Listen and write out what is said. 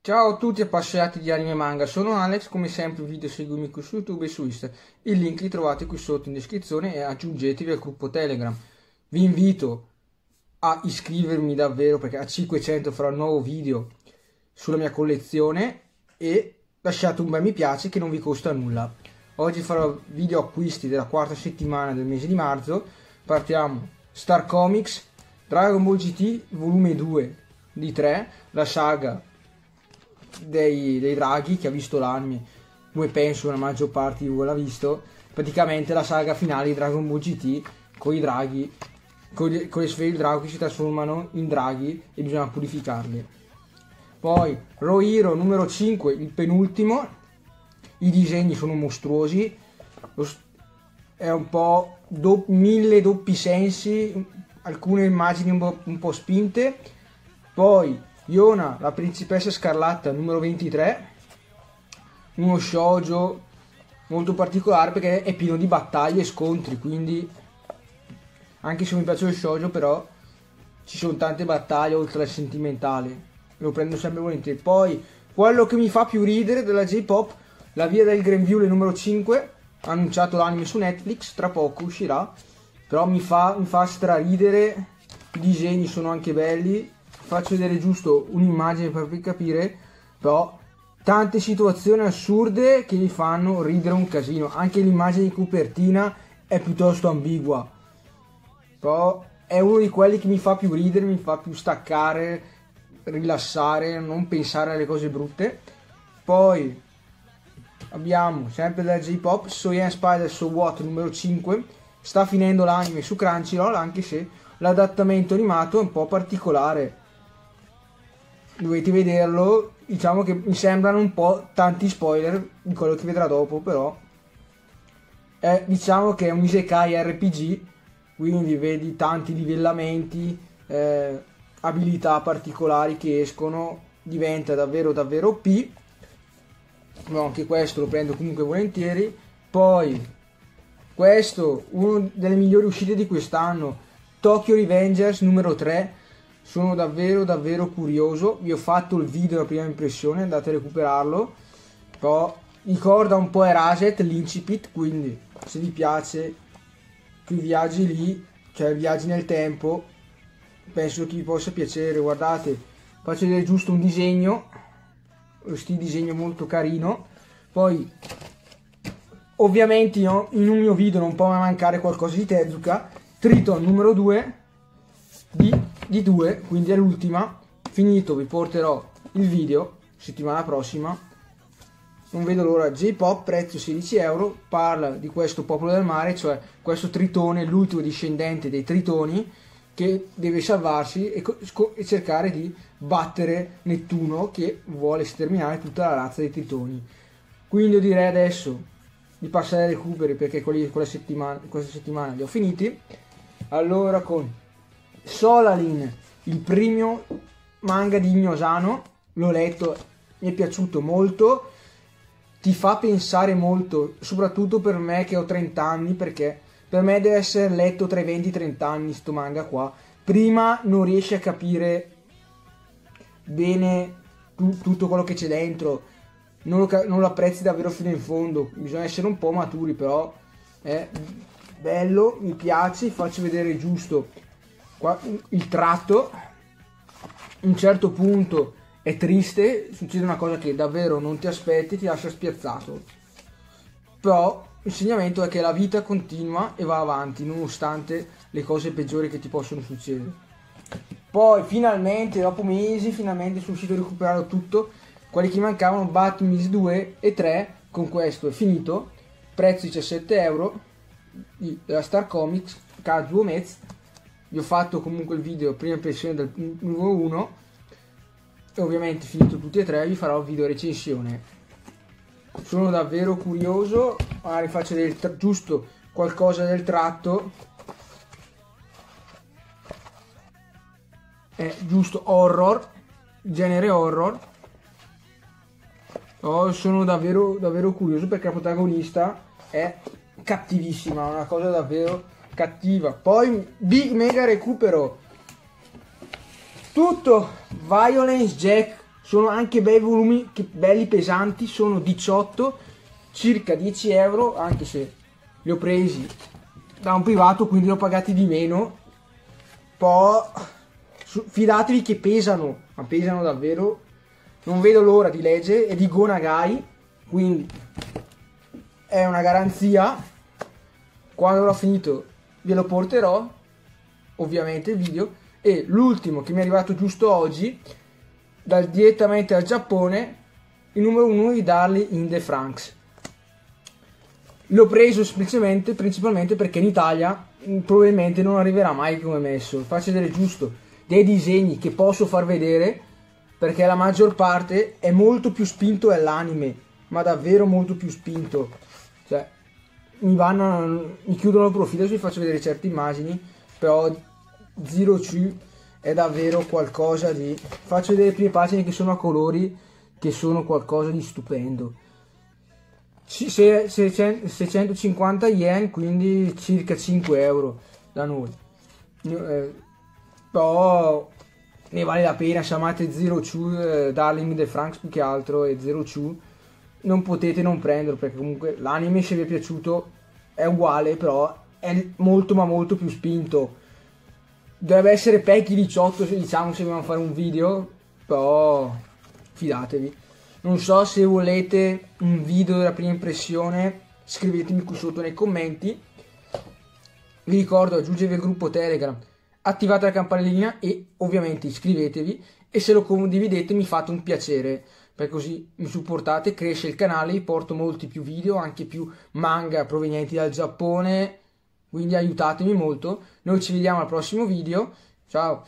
Ciao a tutti appassionati di anime e manga, sono Alex, come sempre vi video seguimi qui su YouTube e su Insta, il link li trovate qui sotto in descrizione e aggiungetevi al gruppo Telegram. Vi invito a iscrivermi davvero perché a 500 farò un nuovo video sulla mia collezione e lasciate un bel mi piace che non vi costa nulla. Oggi farò video acquisti della quarta settimana del mese di marzo, partiamo. Star Comics, Dragon Ball GT volume 2 di 3, la saga dei, dei draghi che ha visto l'anime come penso la maggior parte di voi l'ha visto. Praticamente la saga finale di Dragon Ball GT con i draghi con, le- con le sfere del drago che si trasformano in draghi e bisogna purificarli poi Rohiro numero 5 il penultimo. I disegni sono mostruosi. Lo è un po' do- mille doppi sensi alcune immagini un po', un po' spinte. Poi Iona, la principessa scarlatta numero 23, uno shoujo molto particolare perché è pieno di battaglie e scontri, quindi anche se mi piace il shoujo però ci sono tante battaglie oltre al sentimentale, lo prendo sempre volentieri. Poi quello che mi fa più ridere della J-pop, la via del Greenville numero 5, ha annunciato l'anime su Netflix, tra poco uscirà, però mi fa, mi fa straridere, i disegni sono anche belli, faccio vedere giusto un'immagine per capire, però tante situazioni assurde che mi fanno ridere un casino, anche l'immagine di copertina è piuttosto ambigua, però è uno di quelli che mi fa più ridere, mi fa più staccare, rilassare, non pensare alle cose brutte. Poi abbiamo sempre della J-Pop, Soyen Spider So What numero 5, sta finendo l'anime su Crunchyroll anche se l'adattamento animato è un po' particolare. Dovete vederlo, diciamo che mi sembrano un po' tanti spoiler di quello che vedrà dopo, però è, diciamo che è un Isekai RPG, quindi vedi tanti livellamenti, eh, abilità particolari che escono, diventa davvero davvero OP. No, anche questo lo prendo comunque volentieri. Poi, questo, una delle migliori uscite di quest'anno, Tokyo Revengers numero 3. Sono davvero davvero curioso. Vi ho fatto il video la prima impressione, andate a recuperarlo. Però ricorda un po' Eraset, l'Incipit, quindi se vi piace quei viaggi lì, cioè viaggi nel tempo, penso che vi possa piacere. Guardate, faccio vedere giusto un disegno, questo disegno molto carino. Poi, ovviamente, io- in un mio video non può mai mancare qualcosa di Tezuka. Triton numero 2 di, di 2, quindi è l'ultima. Finito, vi porterò il video settimana prossima. Non vedo l'ora. J-Pop, prezzo 16 euro, parla di questo popolo del mare, cioè questo tritone, l'ultimo discendente dei tritoni, che deve salvarsi e, co- e cercare di battere Nettuno che vuole sterminare tutta la razza dei tritoni. Quindi io direi adesso di passare ai recuperi perché quelli quella settimana, questa settimana li ho finiti. Allora con Solalin, il primo manga di Ignosano, l'ho letto, mi è piaciuto molto, ti fa pensare molto, soprattutto per me che ho 30 anni, perché per me deve essere letto tra i 20 e i 30 anni sto manga qua. Prima non riesci a capire bene tu- tutto quello che c'è dentro, non lo, non lo apprezzi davvero fino in fondo, bisogna essere un po' maturi, però è bello, mi piace, faccio vedere giusto qua- il tratto, un certo punto è triste, succede una cosa che davvero non ti aspetti, ti lascia spiazzato. Però l'insegnamento è che la vita continua e va avanti, nonostante le cose peggiori che ti possono succedere. Poi finalmente, dopo mesi, finalmente sono riuscito a recuperare tutto. Quelli che mancavano, Batman 2 e 3, con questo è finito. Prezzo 17 euro della Star Comics, Kazuo Mez. Vi ho fatto comunque il video prima impressione del numero 1 e ovviamente finito tutti e tre vi farò video recensione sono davvero curioso magari faccio del tra- giusto qualcosa del tratto è giusto horror genere horror Oh, sono davvero, davvero curioso perché la protagonista è cattivissima, una cosa davvero cattiva. Poi Big Mega Recupero. Tutto Violence Jack. Sono anche bei volumi, belli pesanti, sono 18, circa 10 euro, anche se li ho presi da un privato, quindi li ho pagati di meno. Poi fidatevi che pesano, ma pesano davvero. Non vedo l'ora di leggere, è di Gonagai, quindi è una garanzia. Quando l'ho finito ve lo porterò, ovviamente il video. E l'ultimo che mi è arrivato giusto oggi, dal, direttamente dal Giappone, il numero uno di Darly in the Franks. L'ho preso semplicemente, principalmente perché in Italia mm, probabilmente non arriverà mai come messo. Faccio vedere giusto dei disegni che posso far vedere perché la maggior parte è molto più spinto all'anime, ma davvero molto più spinto. Cioè, mi vanno, mi chiudono il profilo vi faccio vedere certe immagini, però Zero C è davvero qualcosa di... Faccio vedere le prime pagine che sono a colori, che sono qualcosa di stupendo. 650 yen, quindi circa 5 euro da noi. Eh, però ne vale la pena, chiamate Zero Two, eh, Darling the Franks più che altro e Zero Two, non potete non prenderlo perché comunque l'anime se vi è piaciuto è uguale, però è molto ma molto più spinto. Dovrebbe essere Peggy 18 se diciamo se vogliamo fare un video, però fidatevi. Non so se volete un video della prima impressione, scrivetemi qui sotto nei commenti. Vi ricordo aggiungevi al gruppo Telegram, attivate la campanellina e ovviamente iscrivetevi e se lo condividete mi fate un piacere perché così mi supportate, cresce il canale, porto molti più video, anche più manga provenienti dal Giappone, quindi aiutatemi molto. Noi ci vediamo al prossimo video, ciao!